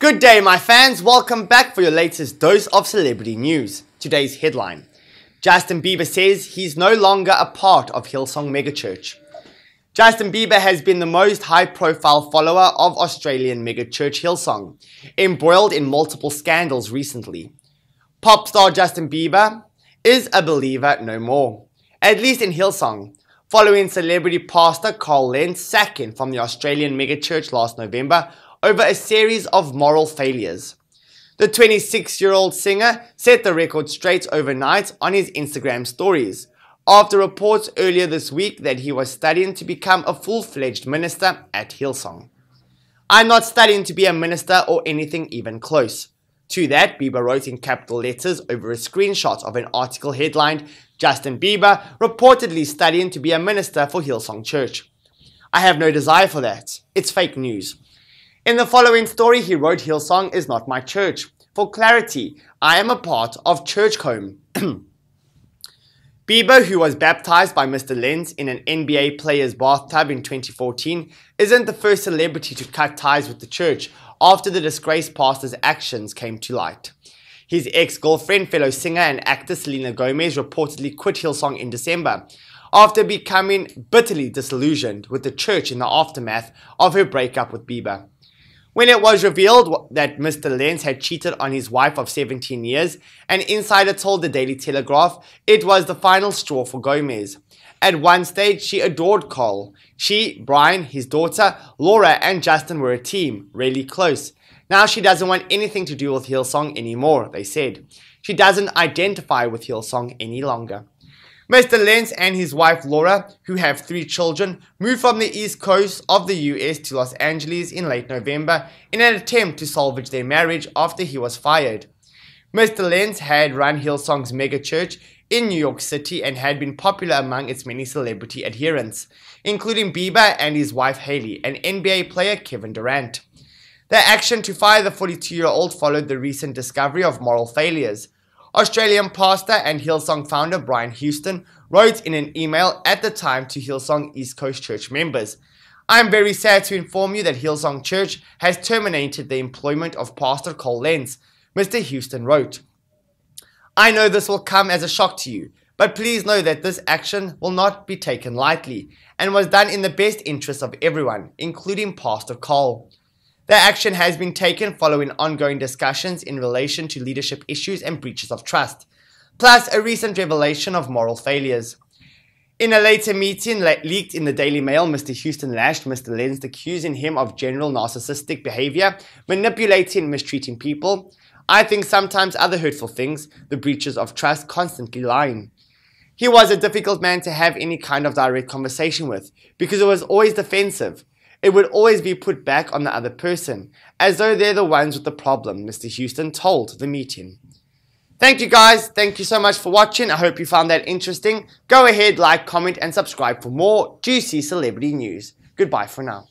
Good day, my fans. Welcome back for your latest dose of celebrity news. Today's headline Justin Bieber says he's no longer a part of Hillsong Megachurch. Justin Bieber has been the most high profile follower of Australian megachurch Hillsong, embroiled in multiple scandals recently. Pop star Justin Bieber is a believer no more, at least in Hillsong, following celebrity pastor Carl Lentz sacking from the Australian megachurch last November over a series of moral failures. The 26 year old singer set the record straight overnight on his Instagram stories after reports earlier this week that he was studying to become a full fledged minister at Hillsong. I'm not studying to be a minister or anything even close. To that, Bieber wrote in capital letters over a screenshot of an article headlined Justin Bieber reportedly studying to be a minister for Hillsong Church. I have no desire for that. It's fake news. In the following story, he wrote Hillsong is not my church. For clarity, I am a part of Churchome. Bieber, who was baptized by Mr. Lentz in an NBA player's bathtub in 2014, isn't the first celebrity to cut ties with the church after the disgraced pastor's actions came to light. His ex-girlfriend, fellow singer and actor Selena Gomez reportedly quit Hillsong in December after becoming bitterly disillusioned with the church in the aftermath of her breakup with Bieber. When it was revealed that Mr. Lentz had cheated on his wife of 17 years, an insider told the Daily Telegraph it was the final straw for Gomez. At one stage, she adored Cole. She, Brian, his daughter, Laura, and Justin were a team, really close. Now she doesn't want anything to do with Hillsong anymore, they said. She doesn't identify with Hillsong any longer. Mr. Lentz and his wife Laura, who have three children, moved from the east coast of the US to Los Angeles in late November in an attempt to salvage their marriage after he was fired. Mr. Lentz had run Hillsong's megachurch in New York City and had been popular among its many celebrity adherents, including Bieber and his wife Hailey and NBA player Kevin Durant. The action to fire the 42 year old followed the recent discovery of moral failures. Australian pastor and Hillsong founder Brian Houston wrote in an email at the time to Hillsong East Coast Church members. I am very sad to inform you that Hillsong Church has terminated the employment of Pastor Cole Lentz, Mr. Houston wrote. I know this will come as a shock to you, but please know that this action will not be taken lightly and was done in the best interest of everyone, including Pastor Cole. The action has been taken following ongoing discussions in relation to leadership issues and breaches of trust, plus a recent revelation of moral failures. In a later meeting le- leaked in the Daily Mail, Mr. Houston lashed Mr. Lentz, accusing him of general narcissistic behavior, manipulating and mistreating people. I think sometimes other hurtful things, the breaches of trust, constantly lying. He was a difficult man to have any kind of direct conversation with because it was always defensive. It would always be put back on the other person, as though they're the ones with the problem, Mr. Houston told the meeting. Thank you guys. Thank you so much for watching. I hope you found that interesting. Go ahead, like, comment, and subscribe for more juicy celebrity news. Goodbye for now.